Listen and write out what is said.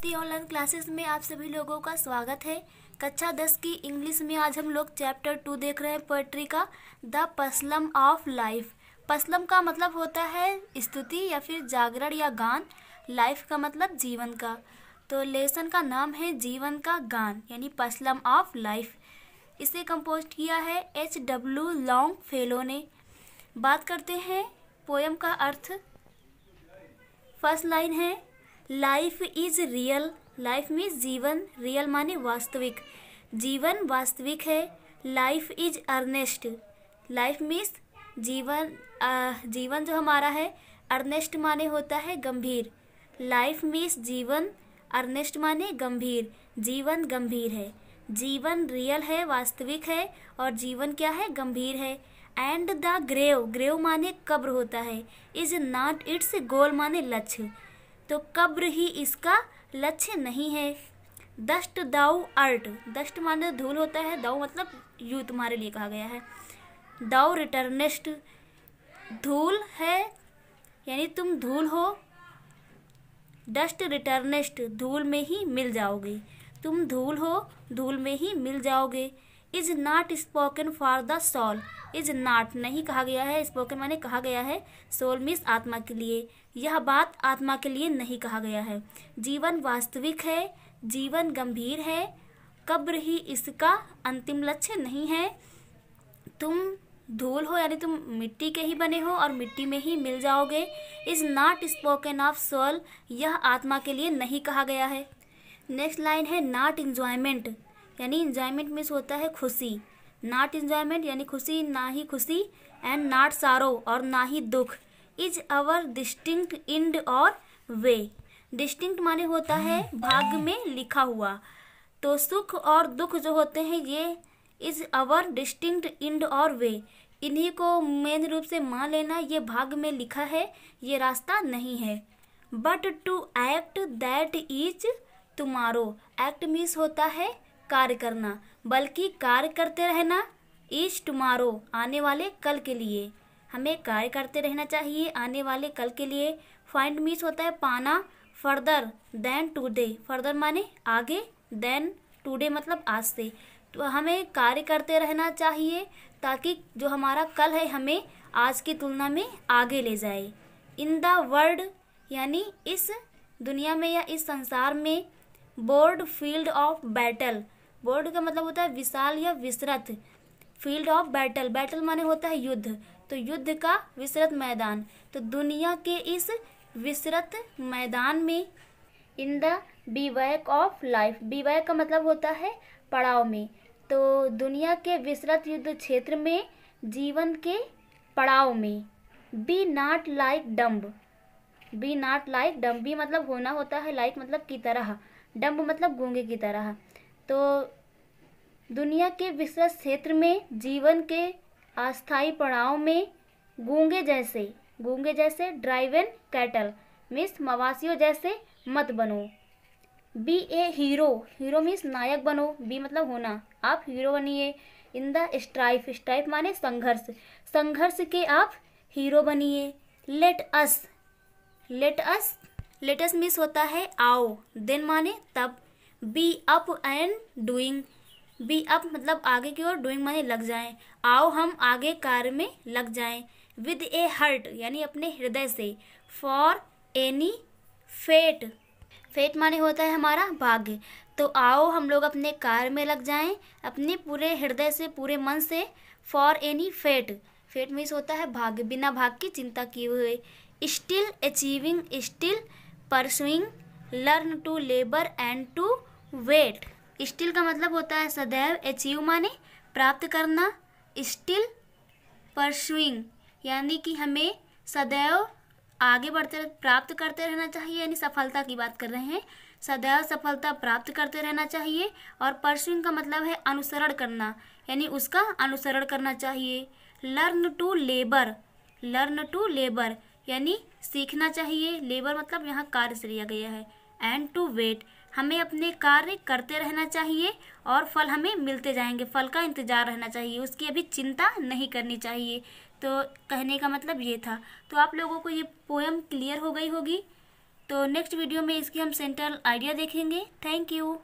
Bharti online classes में आप सभी लोगों का स्वागत है। कक्षा दस की इंग्लिश में आज हम लोग चैप्टर टू देख रहे हैं पोएट्री का the psalm of life psalm का मतलब होता है स्तुति या फिर जागरण या गान लाइफ का मतलब जीवन का। तो लेसन का नाम है जीवन का गान, यानी पसलम ऑफ़ लाइफ इसे कंपोज किया है एच डब्ल्यू लॉन्ग फेलो ने। बात करते हैं पोयम का अर्थ। फ़र्स्ट लाइन है लाइफ इज़ रियल लाइफ में जीवन रियल माने वास्तविक। जीवन वास्तविक है। Life is earnest life means जीवन आ, जीवन जो हमारा है अर्नेस्ट माने होता है गंभीर। लाइफ मीन्स जीवन अर्नेस्ट माने गंभीर। जीवन गंभीर है। जीवन रियल है वास्तविक है और जीवन क्या है? गंभीर है। एंड द ग्रेव ग्रेव माने कब्र होता है। इज़ नॉट इट्स गोल माने लक्ष्य। तो कब्र ही इसका लक्ष्य नहीं है। दस्ट दाउ अर्ट दस्ट माने धूल होता है। दाऊ मतलब यू तुम्हारे लिए कहा गया है। दाऊ रिटर्निस्ट। धूल है, यानी तुम धूल हो। डस्ट रिटर्निस्ट, धूल में ही मिल जाओगे। तुम धूल हो, धूल में ही मिल जाओगे। Is not spoken for the soul is not नहीं कहा गया है स्पोकन माने कहा गया है सोल मीन्स आत्मा के लिए। यह बात आत्मा के लिए नहीं कहा गया है। जीवन वास्तविक है, जीवन गंभीर है, कब्र ही इसका अंतिम लक्ष्य नहीं है। तुम धूल हो, यानी तुम मिट्टी के ही बने हो और मिट्टी में ही मिल जाओगे। Is not spoken of soul यह आत्मा के लिए नहीं कहा गया है। नेक्स्ट लाइन है नॉट इंजॉयमेंट यानी इंजॉयमेंट मीन्स होता है खुशी। नॉट इंजॉयमेंट यानी खुशी, ना ही खुशी एंड नॉट सारो और ना ही दुख। इज़ अवर डिस्टिंक्ट इंड और वे डिस्टिंक्ट माने होता है भाग्य में लिखा हुआ। तो सुख और दुख जो होते हैं, ये इज़ अवर डिस्टिंक्ट इंड और वे इन्हीं को मेन रूप से मान लेना, ये भाग में लिखा है, ये रास्ता नहीं है। But to act that is तुम्हारो act means होता है कार्य करना, बल्कि कार्य करते रहना इज़ टुमारो आने वाले कल के लिए। हमें कार्य करते रहना चाहिए, आने वाले कल के लिए। फाइंड मीन्स होता है पाना फर्दर देन टूडे फर्दर माने आगे देन टूडे मतलब आज से। तो हमें कार्य करते रहना चाहिए, ताकि जो हमारा कल है, हमें आज की तुलना में आगे ले जाए। इन द वर्ल्ड यानी इस दुनिया में या इस संसार में broad field of battle broad का मतलब होता है विशाल या विस्तृत फ़ील्ड ऑफ़ बैटल बैटल माने होता है युद्ध। तो युद्ध का विस्तृत मैदान। तो दुनिया के इस विस्तृत मैदान में in the bivouac of life bivouac का मतलब होता है पड़ाव में। तो दुनिया के विस्तृत युद्ध क्षेत्र में, जीवन के पड़ाव में। Be not like dumb be not like dumb मतलब होना होता है लाइक मतलब की तरह। डम्ब मतलब गूँगे की तरह। तो दुनिया के विस्तृत क्षेत्र में, जीवन के अस्थायी पड़ाव में गूँगे जैसे गूँगे जैसे ड्राइव एन कैटल मिस मवासियों जैसे मत बनो। Be a hero hero means नायक बनो, बी मतलब होना। आप हीरो बनिए, इन द स्ट्राइफ स्ट्राइफ माने संघर्ष। संघर्ष के आप हीरो बनिए। Let us let us let's means होता है आओ, देन माने तब। Be up and doing be up मतलब आगे की ओर डूइंग माने लग जाएँ। आओ हम आगे कार्य में लग जाएँ। विद ए हर्ट यानी अपने हृदय से। फॉर एनी फेट फेट माने होता है हमारा भाग्य। तो आओ हम लोग अपने कार्य में लग जाएँ, अपने पूरे हृदय से, पूरे मन से। For any fate fate means होता है भाग्य। बिना भाग की चिंता किए हुए। Still achieving still pursuing learn to labour and to wait. Still का मतलब होता है सदैव अचीव माने प्राप्त करना। स्टिल परसुइंग यानी कि हमें सदैव आगे बढ़ते प्राप्त करते रहना चाहिए, यानी सफलता की बात कर रहे हैं। सदैव सफलता प्राप्त करते रहना चाहिए और परसुइंग का मतलब है अनुसरण करना, यानी उसका अनुसरण करना चाहिए। Learn to labour, learn to labour, यानी सीखना चाहिए। लेबर मतलब यहाँ कार्य से लिया गया है। एंड टू वेट हमें अपने कार्य करते रहना चाहिए और फल हमें मिलते जाएँगे, फल का इंतज़ार रहना चाहिए, उसकी अभी चिंता नहीं करनी चाहिए। तो कहने का मतलब ये था। तो आप लोगों को ये पोएम क्लियर हो गई होगी। तो नेक्स्ट वीडियो में इसकी हम सेंट्रल आइडिया देखेंगे। Thank you